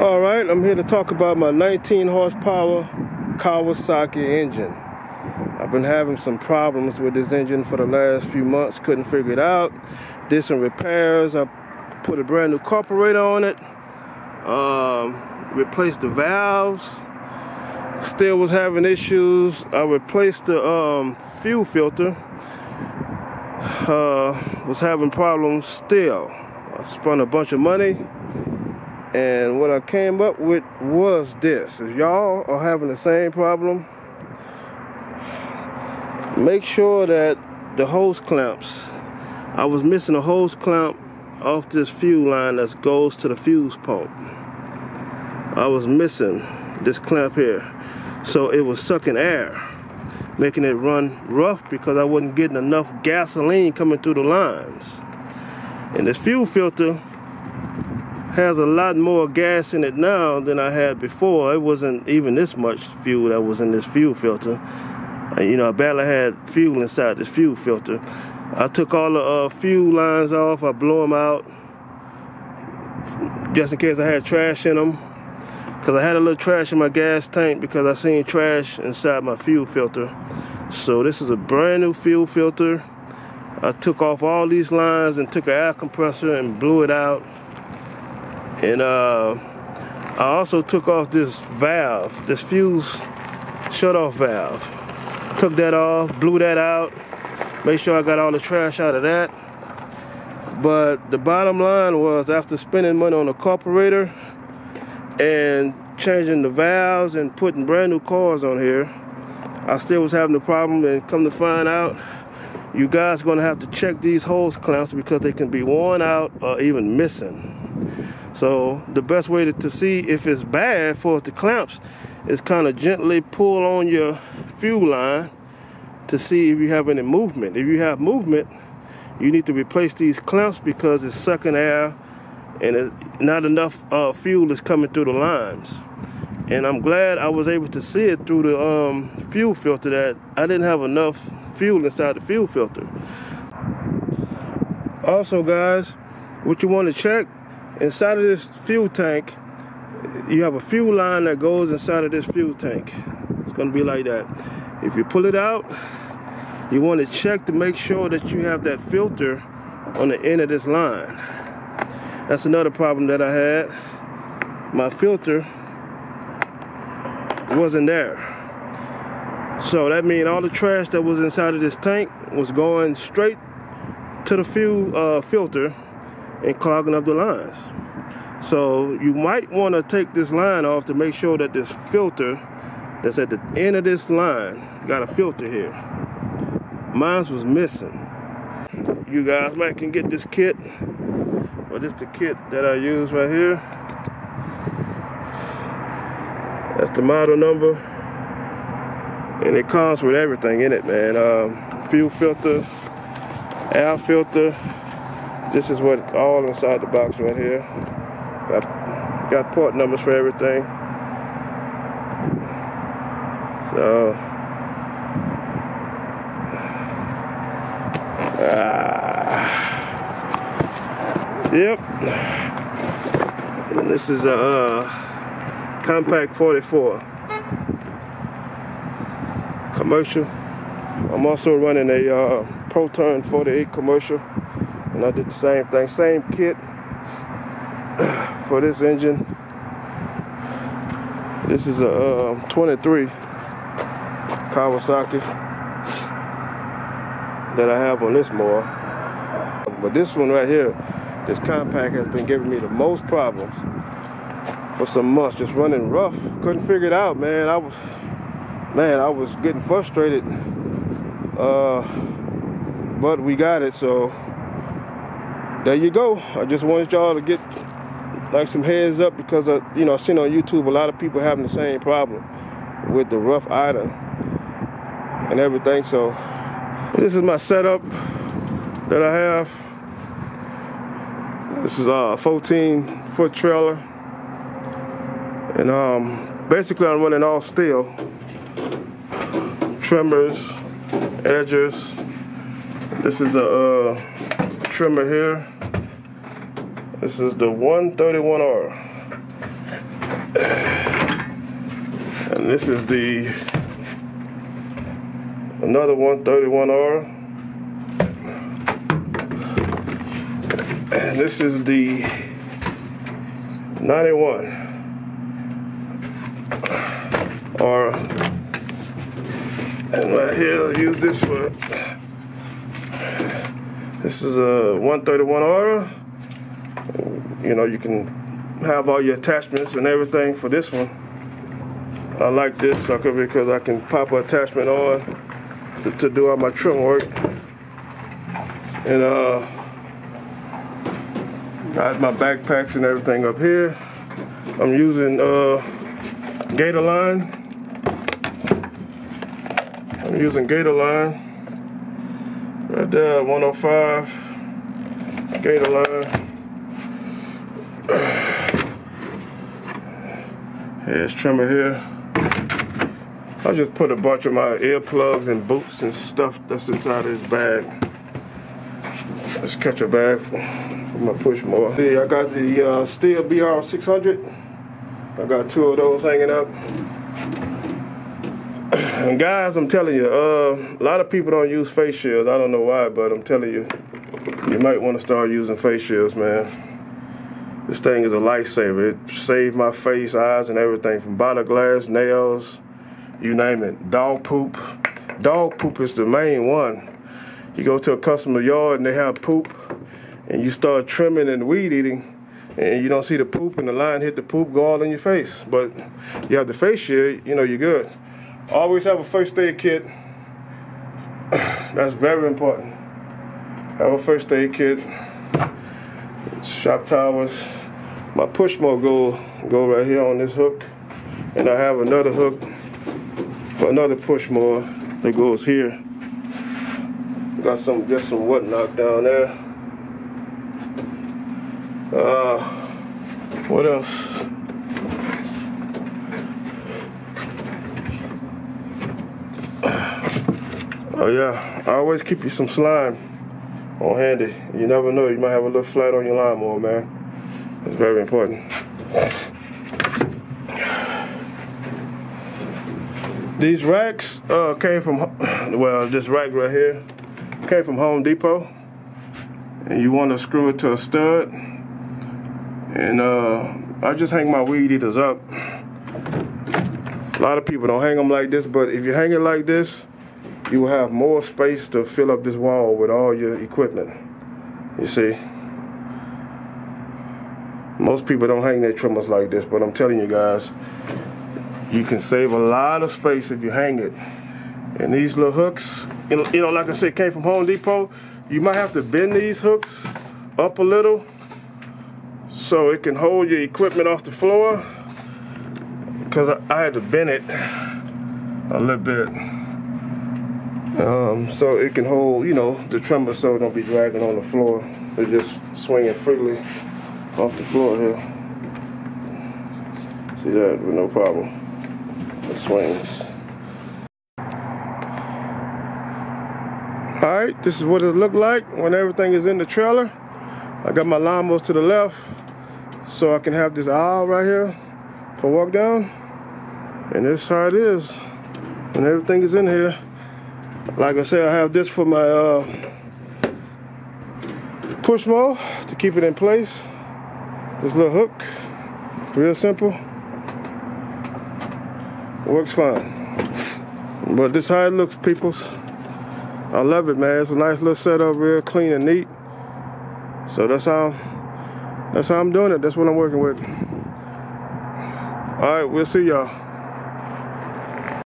All right, I'm here to talk about my 19 horsepower Kawasaki engine. I've been having some problems with this engine for the last few months, couldn't figure it out. Did some repairs. I put a brand new carburetor on it, um, replaced the valves. Still was having issues. I replaced the um, fuel filter. Uh, was having problems still. I spent a bunch of money and what I came up with was this. If y'all are having the same problem, make sure that the hose clamps, I was missing a hose clamp off this fuel line that goes to the fuel pump. I was missing this clamp here. So it was sucking air, making it run rough because I wasn't getting enough gasoline coming through the lines. And this fuel filter has a lot more gas in it now than I had before. It wasn't even this much fuel that was in this fuel filter. You know, I barely had fuel inside this fuel filter. I took all the uh, fuel lines off. I blew them out just in case I had trash in them. Because I had a little trash in my gas tank because I seen trash inside my fuel filter. So this is a brand new fuel filter. I took off all these lines and took an air compressor and blew it out. And uh, I also took off this valve, this fuel shut-off valve. Took that off, blew that out, made sure I got all the trash out of that. But the bottom line was after spending money on a carburetor and changing the valves and putting brand new cars on here, I still was having the problem and come to find out you guys are going to have to check these hose clamps because they can be worn out or even missing. So the best way to, to see if it's bad for the clamps is kind of gently pull on your fuel line to see if you have any movement. If you have movement, you need to replace these clamps because it's sucking air and it, not enough uh, fuel is coming through the lines. And I'm glad I was able to see it through the um, fuel filter that I didn't have enough fuel inside the fuel filter. Also, guys, what you want to check inside of this fuel tank, you have a fuel line that goes inside of this fuel tank. It's gonna be like that. If you pull it out, you want to check to make sure that you have that filter on the end of this line. That's another problem that I had. My filter wasn't there. So that means all the trash that was inside of this tank was going straight to the fuel uh, filter and clogging up the lines. So you might want to take this line off to make sure that this filter that's at the end of this line got a filter here. Mine was missing. You guys might can get this kit, or this the kit that I use right here. That's the model number. And it comes with everything in it, man. Um, fuel filter, air filter, this is what all inside the box right here. Got, got port numbers for everything. So, ah, yep. And this is a uh, compact 44 commercial. I'm also running a uh, ProTurn 48 commercial. And I did the same thing, same kit for this engine. This is a uh, 23 Kawasaki that I have on this mower. But this one right here, this compact has been giving me the most problems for some months. Just running rough. Couldn't figure it out, man. I was, man, I was getting frustrated. Uh, but we got it, so there you go. I just wanted y'all to get like some heads up because I, you know, I've seen on YouTube a lot of people having the same problem with the rough idle and everything. So this is my setup that I have. This is a 14 foot trailer. And um, basically I'm running all steel. Trimmers, edgers. This is a uh, trimmer here. This is the 131R. And this is the another 131R. And this is the 91 or and right here I'll use this for this is a 131R you know you can have all your attachments and everything for this one. I like this sucker because I can pop an attachment on to, to do all my trim work. And uh got my backpacks and everything up here. I'm using uh Gatorline I'm using Gatorline right there 105 Gatorline Here's trimmer here. I just put a bunch of my earplugs and boots and stuff that's inside this bag. Let's catch a bag for my push mower. See, I got the uh, Stihl BR 600. I got two of those hanging up. Guys, I'm telling you, uh, a lot of people don't use face shields. I don't know why, but I'm telling you, you might want to start using face shields, man. This thing is a lifesaver. It saved my face, eyes, and everything from bottle glass, nails, you name it. Dog poop. Dog poop is the main one. You go to a customer yard and they have poop, and you start trimming and weed eating, and you don't see the poop, and the line hit the poop, go all in your face. But you have the face shield, you know you're good. Always have a first aid kit. That's very important. Have a first aid kit. Shop towers my push mower go go right here on this hook, and I have another hook for another push mower that goes here. Got some just some whatnot down there. Uh, what else? Oh yeah, I always keep you some slime on handy. You never know, you might have a little flat on your lawnmower, man. It's very important. These racks uh, came from, well, this rack right here came from Home Depot. And you want to screw it to a stud. And uh, I just hang my weed eaters up. A lot of people don't hang them like this, but if you hang it like this, you will have more space to fill up this wall with all your equipment. You see? Most people don't hang their trimmers like this, but I'm telling you guys, you can save a lot of space if you hang it. And these little hooks, you know, like I said, came from Home Depot. You might have to bend these hooks up a little so it can hold your equipment off the floor. Because I had to bend it a little bit. Um, so it can hold, you know, the trimmer so it don't be dragging on the floor. They're just swinging freely off the floor here. See that with no problem. It swings. Alright, this is what it looked like when everything is in the trailer. I got my lawnmowers to the left so I can have this aisle right here for walk down. And this is how it is when everything is in here. Like I said, I have this for my uh, push mower to keep it in place. This little hook, real simple, works fine. But this how it looks, peoples. I love it, man. It's a nice little setup, real clean and neat. So that's how that's how I'm doing it. That's what I'm working with. All right, we'll see y'all.